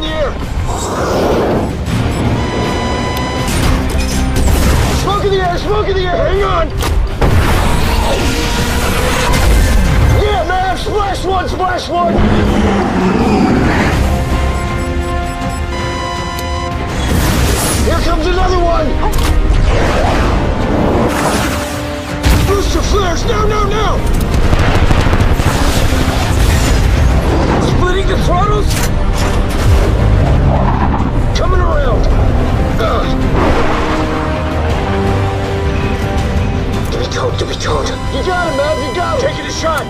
the! Smoke in the air! Smoke in the air! Hang on! Yeah, man! Splash one! Splash one! What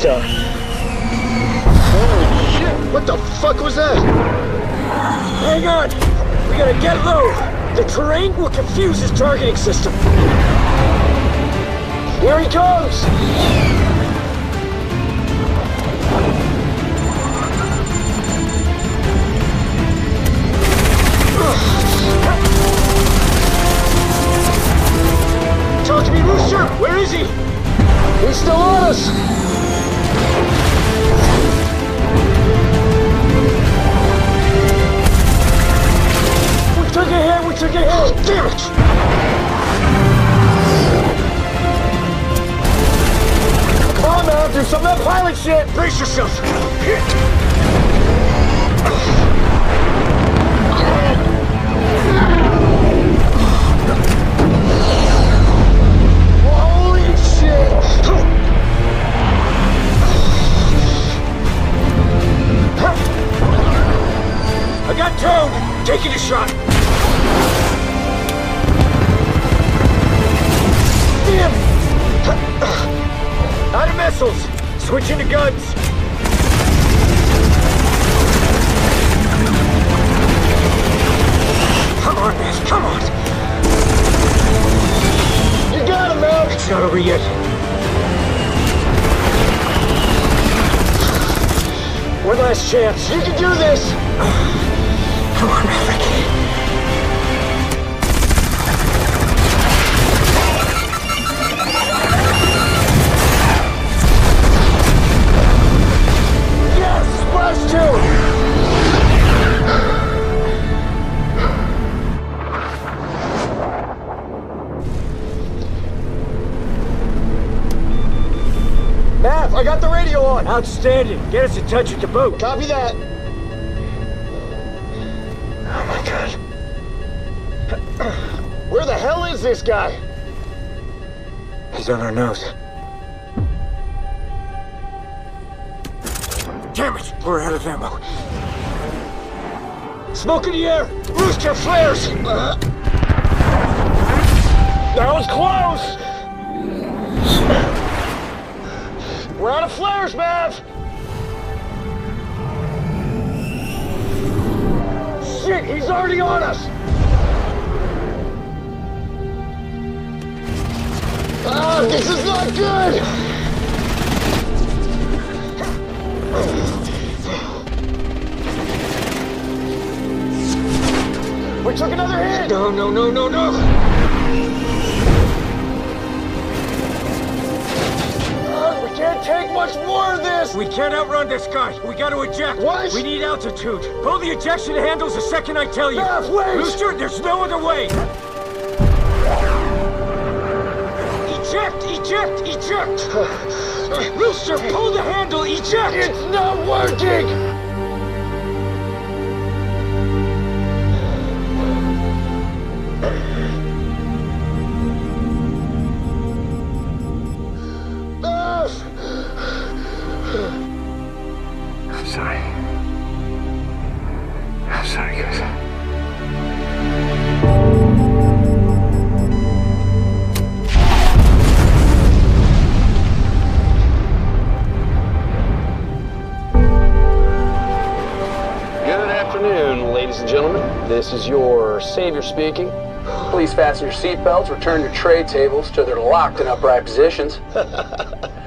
the? Holy shit! What the fuck was that? Hang on! We gotta get low! The terrain will confuse his targeting system. Here he comes! To! Where is he? He's still on us! We took a hit! We took a hit! Oh, damn it! Come on, man! Do some of that pilot shit! Brace yourself! Towed! Taking a shot! Damn! Out of missiles! Switching to guns! Come on, man, come on! You got him, man! It's not over yet. One last chance. You can do this! Come on, Maverick. Yes! Splash two! Mav, I got the radio on. Outstanding. Get us in touch with the boat. Copy that. Oh my god. Where the hell is this guy? He's on our nose. Damn it! We're out of ammo. Smoke in the air! Rooster flares! Uh, that was close! We're out of flares, Mav! He's already on us! Ah, this is not good! We took another hit! No, no, no, no, no! Can't take much more of this! We can't outrun this guy. We got to eject. What? We need altitude. Pull the ejection handles the second I tell you. Mav, wait! Rooster, there's no other way. Eject! Eject! Eject! Rooster, pull the handle! Eject! It's not working! I'm sorry. I'm sorry, guys. Good afternoon, ladies and gentlemen. This is your savior speaking. Please fasten your seatbelts, return your tray tables to their locked and upright positions,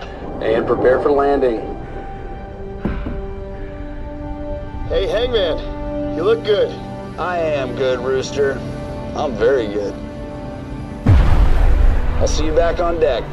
and prepare for landing. Hey, Hangman, you look good. I am good, Rooster. I'm very good. I'll see you back on deck.